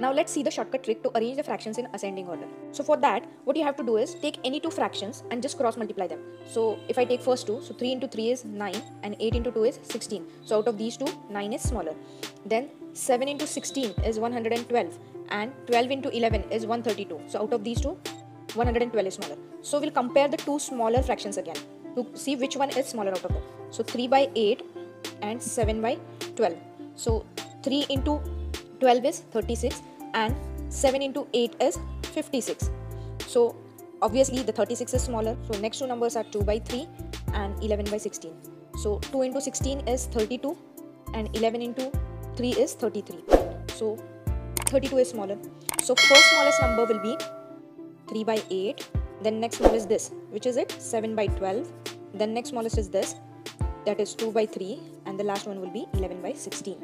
Now let's see the shortcut trick to arrange the fractions in ascending order. So for that, what you have to do is take any two fractions and just cross multiply them. So if I take first two, so 3 into 3 is 9 and 8 into 2 is 16. So out of these two, 9 is smaller. Then 7 into 16 is 112 and 12 into 11 is 132. So out of these two, 112 is smaller. So we'll compare the two smaller fractions again to see which one is smaller out of them. So 3 by 8 and 7 by 12. So 3 into 12 is 36 and 7 into 8 is 56. So obviously the 36 is smaller. So next two numbers are 2 by 3 and 11 by 16. So 2 into 16 is 32 and 11 into 3 is 33. So 32 is smaller. So first smallest number will be 3 by 8. Then next one is this, which is it? 7 by 12. Then next smallest is this, that is 2 by 3. And the last one will be 11 by 16.